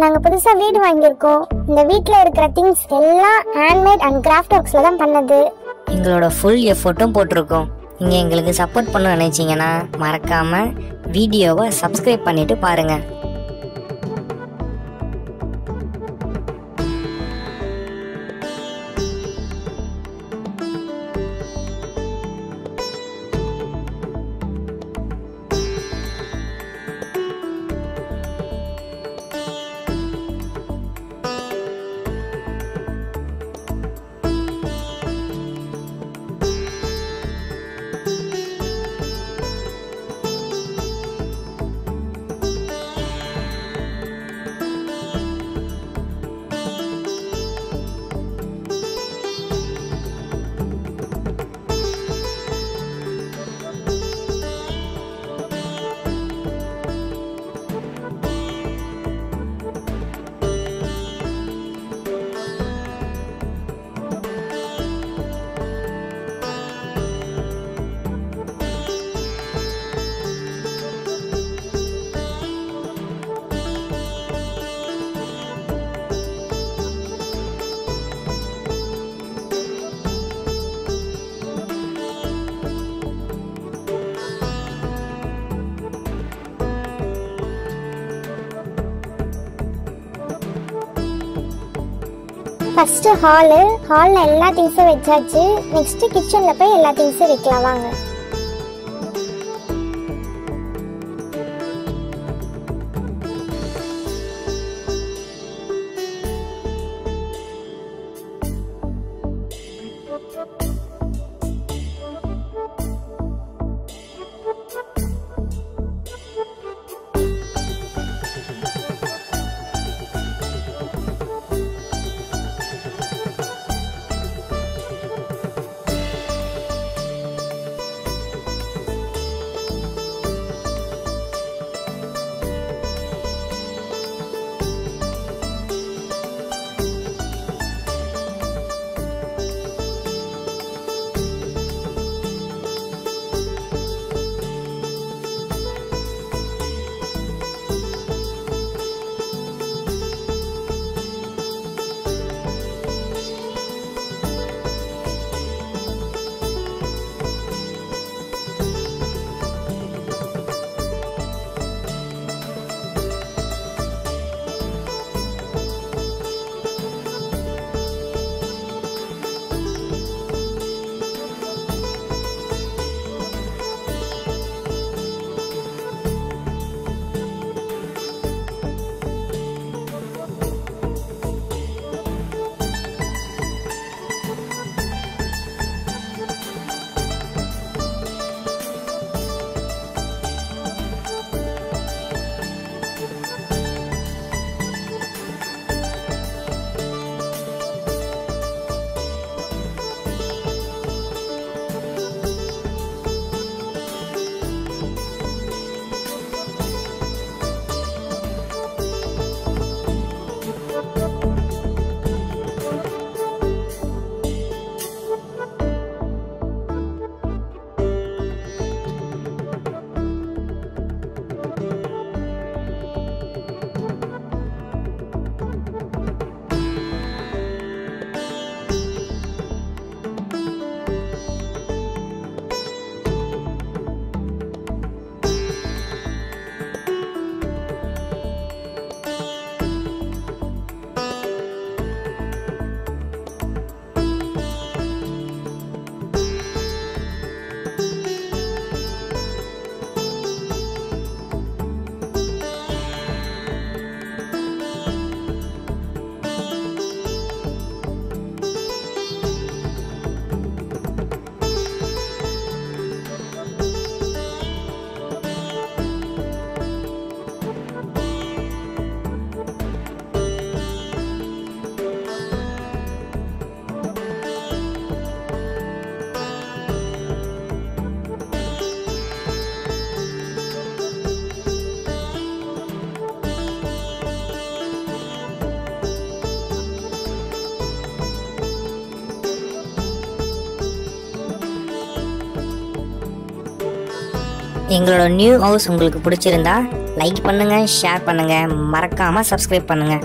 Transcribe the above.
நாங்க புதுசா வீடு வாங்கியிருக்கோம். இந்த வீட்ல இருக்கிற திங்ஸ் எல்லாம் ஹேண்ட்மேட் அண்ட் கிராஃப்ட் ஒர்க்ஸ்ல தான் பண்ணது. எங்களோட ஃபுல் எஃபோர்ட்டும் போட்டிருக்கோம். நீங்கள் எங்களுக்கு சப்போர்ட் பண்ண நினைச்சீங்கன்னா மறக்காம வீடியோவை சப்ஸ்கிரைப் பண்ணிட்டு பாருங்க. ஃபர்ஸ்ட் ஹாலு ஹால்ல எல்லா திங்ஸும் வச்சாச்சு. நெக்ஸ்ட் கிச்சன்ல போய் எல்லா திங்ஸும் வைக்கலாம் வாங்க. எங்களோட நியூ ஹவுஸ் உங்களுக்கு பிடிச்சிருந்தா லைக் பண்ணுங்கள் ஷேர் பண்ணுங்கள் மறக்காமல் சப்ஸ்கிரைப் பண்ணுங்கள்